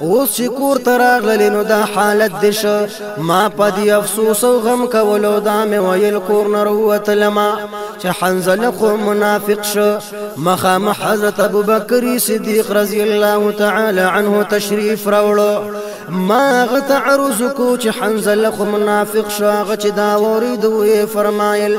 اوس چې کور ته راغلې نو دا حالت دې شو ما په دې افسوس او غم کولو دا مې ویل کور نه وروتلما چې حنزله خو منافق شو مخامخ حضرت ابوبکر صدیق رضی الله تعالی عنه تشریف راوړو ما غت عرض کو چې حنزله خو منافق شو هغه چې دا وریدو یې فرمایل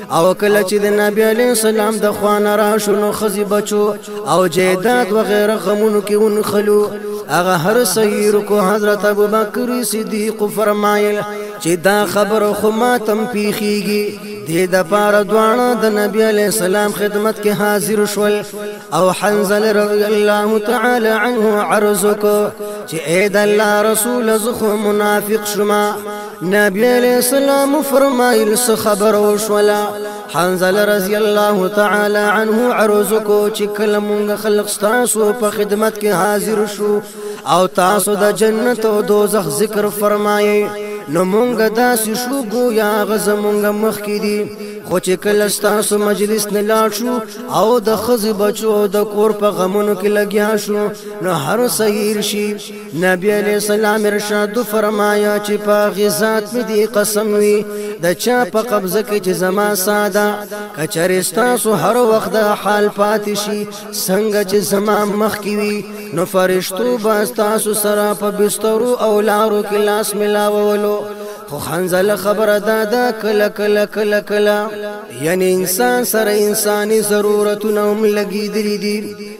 او کله چې د نبی علی السلام د خوان را شنو خزي بچو او جیدات و غیره غمونو کې ونخلو هغه هر سیر کو حضرت ابوبکر صدیق فرمایل چې دا خبر خو ما تم پیخیږي دې د پاره دوانه د نبی علی السلام خدمت کې حاضر شول او حنزل رضی الله تعالی عنه عرض کو چې اې د الله رسول زخه منافق شما نبی علیہ السلام فرمایل سو خبر وشولا حنزل رضی الله تعالی عنه عرض کو چې کله مونږ خلق تاسو په خدمت کې حاضر شو او تاسو د جنت او دوزخ ذکر فرمایي نو مونږ داسې شو ګویا غز مونږ مخ کې دي خو چې کله تاسو مجلس نه لاړ شو او د خزي بچو د کور په غمونو کې لګیا شو نو هر سهیر شي نبی علیہ السلام ارشاد فرمایا چې په غزاد می دی قسم وی د چا په قبضه کې چې زما ساده کچرستا سو هر وخت د حال پاتې شي څنګه چې زما مخ کې وی نو فرشتو با تاسو سره په بسترو او لارو کې لاس ملاولو خو خنزل خبره دا دا کله کله کله کله یعنی انسان سره انساني ضرورتونه هم لګیدلی دي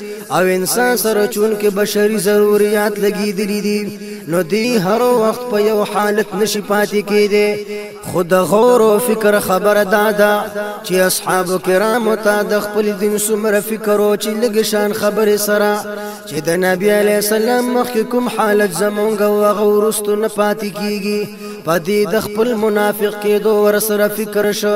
او انسان سره چون کې بشري ضرورت لګیدلې دي نو دی هر وخت په یو حالت نشي پاتې کېده خود غور او فکر خبر دادا چې اصحاب کرام ته د خپل دین سمره فکر او چې لګ شان خبره سره چې د نبی علی السلام مخکې کوم حالت زمونږ او غورست نه پاتې کیږي پدې د خپل منافق کېدو ور سره فکر شو